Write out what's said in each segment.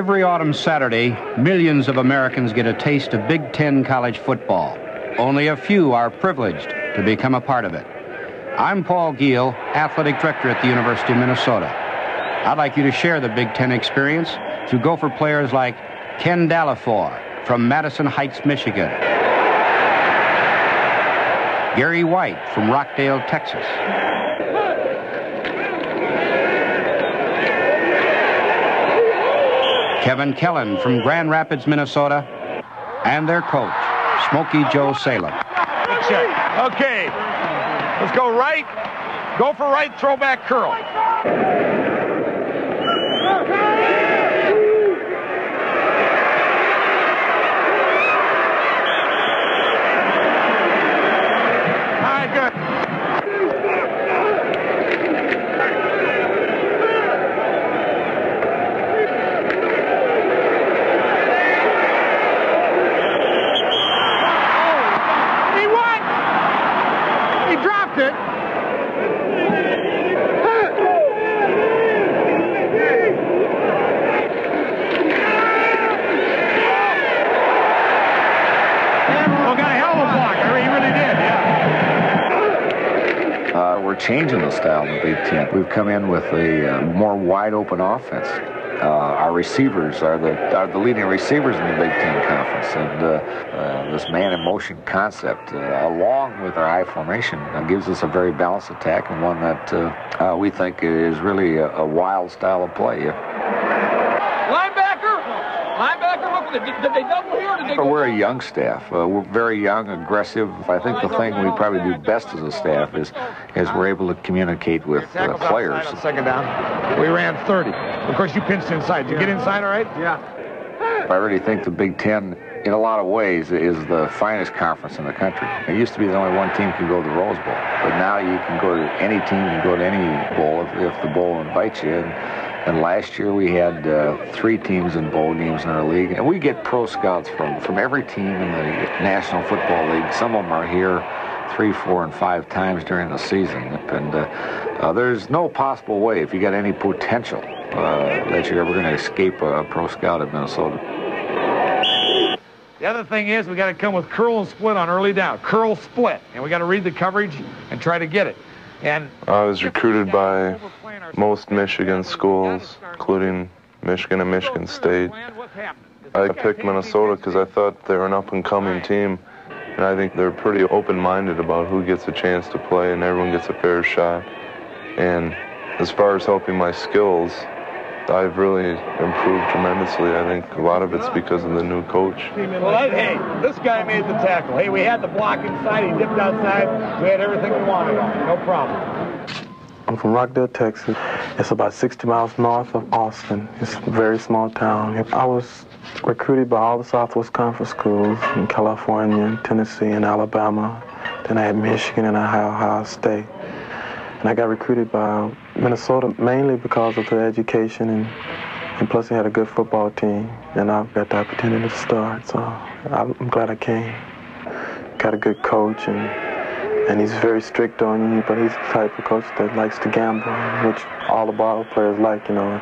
Every autumn Saturday, millions of Americans get a taste of Big Ten college football. Only a few are privileged to become a part of it. I'm Paul Giel, athletic director at the University of Minnesota. I'd like you to share the Big Ten experience through Gopher players like Ken Dallafior from Madison Heights, Michigan. Garry White from Rockdale, Texas. Kevin Kellen from Grand Rapids, Minnesota, and their coach, Smokey Joe Salem. Okay, let's go right. Go for right, throwback curl. All right, good. He won! He dropped it. Oh, got a hell of a block. I mean, He really did, yeah. Uh, we're changing the style the Big Ten. We've come in with a uh, more wide open offense. Uh, our receivers are the are the leading receivers in the Big Ten conference, and uh, uh, this man in motion concept, uh, along with our I formation, uh, gives us a very balanced attack and one that we think is really a, a wild style of play. Linebacker! Linebacker, look at it. Did, did they double here or did they But we're a young staff. Uh, we're very young, aggressive. I think the thing we probably do best as a staff is is we're able to communicate with uh, players. second down. We ran 30. Of course, you pinched inside. Did you get inside all right? Yeah. I really think the Big Ten, in a lot of ways, is the finest conference in the country. It used to be the only one team could go to the Rose Bowl, but now you can go to any team, you can go to any bowl if, if the bowl invites you. And, and last year we had uh, three teams in bowl games in our league, and we get pro scouts from from every team in the National Football League. Some of them are here three, four, and five times during the season. And uh, uh, there's no possible way, if you got any potential, uh, that you're ever going to escape a, a pro scout at Minnesota. The other thing is we got to come with curl and split on early down. Curl split, and we got to read the coverage and try to get it. And I was recruited by most Michigan schools, including Michigan and Michigan State. I picked Minnesota because I thought they were an up-and-coming team, and I think they're pretty open-minded about who gets a chance to play, and everyone gets a fair shot. And as far as helping my skills, I've really improved tremendously. I think a lot of it's because of the new coach. Well, hey, this guy made the tackle. Hey, we had the block inside. He dipped outside. We had everything we wanted on. No problem. I'm from Rockdale, Texas. It's about 60 miles north of Austin. It's a very small town. I was recruited by all the Southwest Conference schools in California, Tennessee, and Alabama. Then I had Michigan and Ohio State. And I got recruited by Minnesota mainly because of the education and, and plus they had a good football team. And I got the opportunity to start, so I'm glad I came. Got a good coach and and he's very strict on you, but he's the type of coach that likes to gamble, which all the ball players like, you know.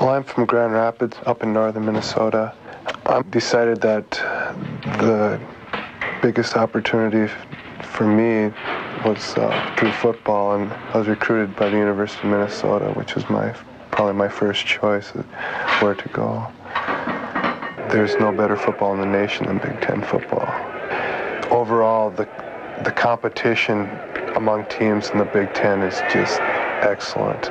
Well, I'm from Grand Rapids, up in northern Minnesota. I decided that the biggest opportunity for me was uh, through football, and I was recruited by the University of Minnesota, which was my probably my first choice where to go. There's no better football in the nation than Big Ten football. Overall, the the competition among teams in the Big Ten is just excellent.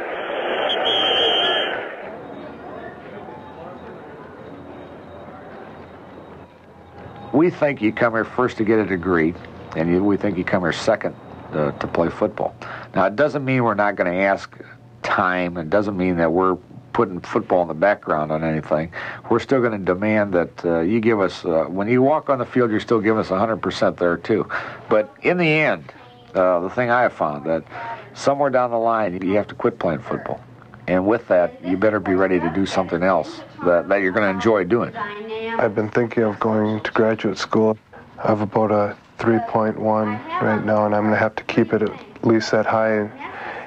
We think you come here first to get a degree, and you, we think you come here second uh, to play football. Now, it doesn't mean we're not going to ask time. It doesn't mean that we're putting football in the background on anything. We're still going to demand that uh, you give us, uh, when you walk on the field, you're still giving us 100% there, too. But in the end, uh, the thing I have found that somewhere down the line, you have to quit playing football. And with that, you better be ready to do something else that, that you're going to enjoy doing. I've been thinking of going to graduate school. I have about a 3.1 right now, and I'm going to have to keep it at least that high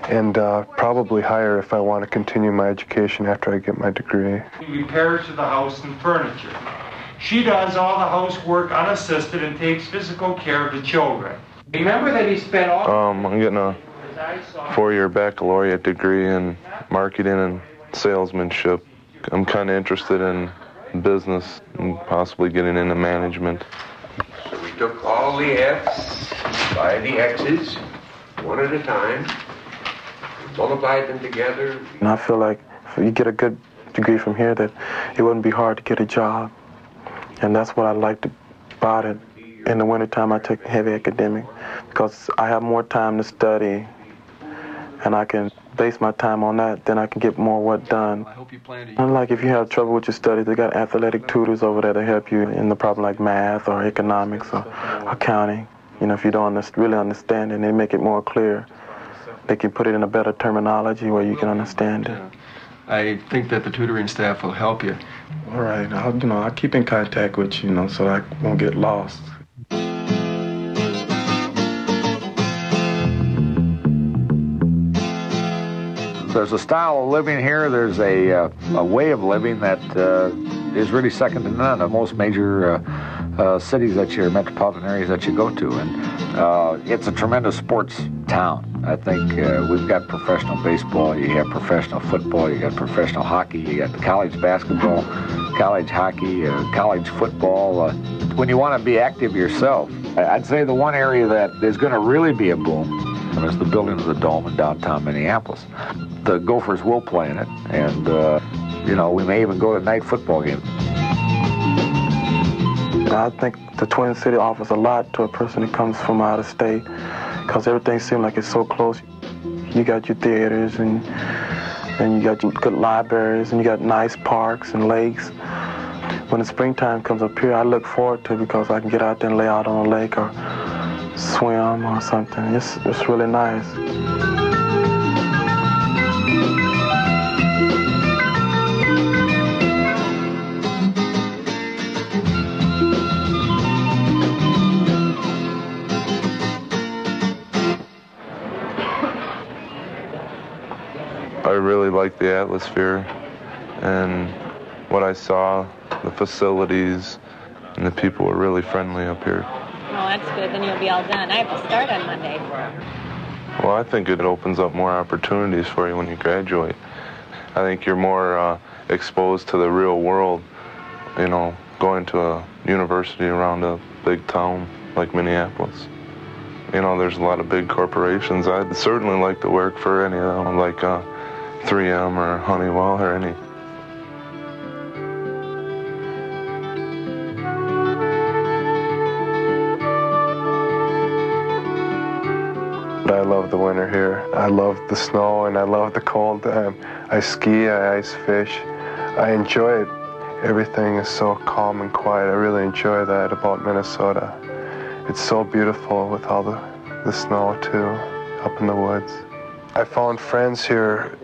and uh, probably higher if I want to continue my education after I get my degree. Repairs to the house and furniture. She does all the housework unassisted and takes physical care of the children. Remember that he spent all... Um, I'm getting a four-year baccalaureate degree in marketing and salesmanship. I'm kind of interested in business and possibly getting into management. So we took all the F's by the X's, one at a time, multiplied them together. And I feel like if you get a good degree from here, that it wouldn't be hard to get a job. And that's what I liked about it. In the wintertime, I take heavy academic because I have more time to study and I can base my time on that, then I can get more work done. I hope you plan to. Unlike if you have trouble with your studies, they got athletic tutors over there to help you in the problem like math or economics or accounting. You know, if you don't really understand it, they make it more clear. They can put it in a better terminology where you can understand it. I think that the tutoring staff will help you. All right, I'll, you know, I'll keep in contact with you, you know, so I won't get lost. There's a style of living here. There's a, uh, a way of living that uh, is really second to none of most major uh, uh cities that you're metropolitan areas that you go to. And uh, it's a tremendous sports town. I think uh, we've got professional baseball, you have professional football, you got professional hockey, you got college basketball, college hockey, college football. when you want to be active yourself, I'd say the one area that is going to really be a boom is the building of the Dome in downtown Minneapolis the Gophers will play in it, and uh, you know we may even go to night football game. I think the Twin City offers a lot to a person who comes from out of state, because everything seems like it's so close. You got your theaters and and you got your good libraries and you got nice parks and lakes. When the springtime comes up here, I look forward to it because I can get out there and lay out on a lake or swim or something. It's, it's really nice. Really liked the atmosphere and what I saw, the facilities, and the people were really friendly up here. Well, that's good. Then you'll be all done. I have to start on Monday. Well, I think it opens up more opportunities for you when you graduate. I think you're more uh, exposed to the real world, you know, going to a university around a big town like Minneapolis. You know, there's a lot of big corporations. I'd certainly like to work for any of them, like uh, 3M or Honeywell or any. I love the winter here. I love the snow and I love the cold. Um, I ski, I ice fish. I enjoy it. Everything is so calm and quiet. I really enjoy that about Minnesota. It's so beautiful with all the, the snow too, up in the woods. I found friends here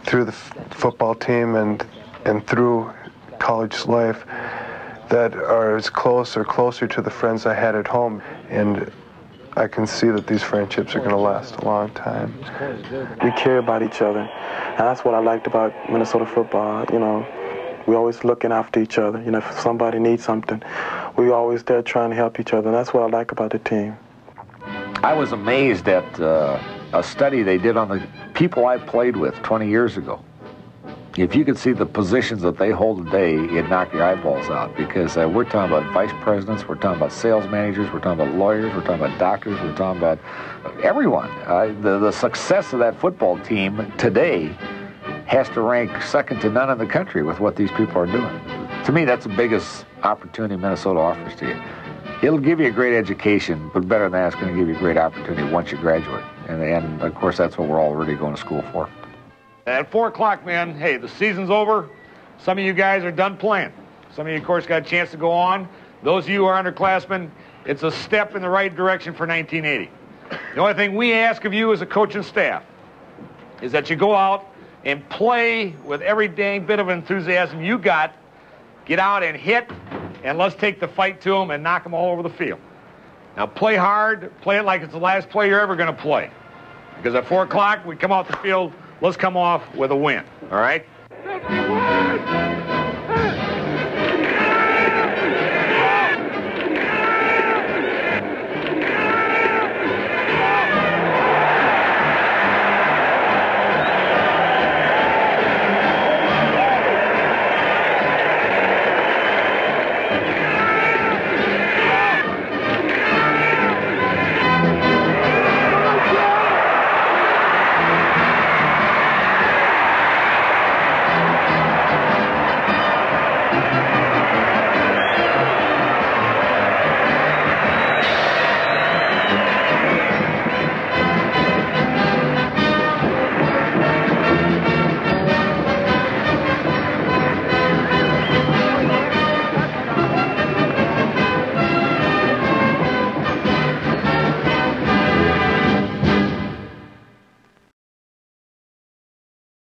through the football team and and through college life that are as close or closer to the friends I had at home. And I can see that these friendships are going to last a long time. We care about each other. And that's what I liked about Minnesota football. You know, we're always looking after each other. You know, if somebody needs something, we're always there trying to help each other. And that's what I like about the team. I was amazed at uh, a study they did on the people I played with 20 years ago. If you could see the positions that they hold today, it'd knock your eyeballs out because uh, we're talking about vice presidents, we're talking about sales managers, we're talking about lawyers, we're talking about doctors, we're talking about everyone. Uh, the, the success of that football team today has to rank second to none in the country with what these people are doing. To me, that's the biggest opportunity Minnesota offers to you. It'll give you a great education, but better than that, it's going to give you a great opportunity once you graduate. And, and of course, that's what we're already going to school for. At 4 o'clock, man, hey, the season's over. Some of you guys are done playing. Some of you, of course, got a chance to go on. Those of you who are underclassmen, it's a step in the right direction for 1980. The only thing we ask of you as a coach and staff is that you go out and play with every dang bit of enthusiasm you got. Get out and hit, and let's take the fight to them and knock them all over the field. Now, play hard. Play it like it's the last play you're ever going to play. Because at 4 o'clock, we come off the field, let's come off with a win. All right?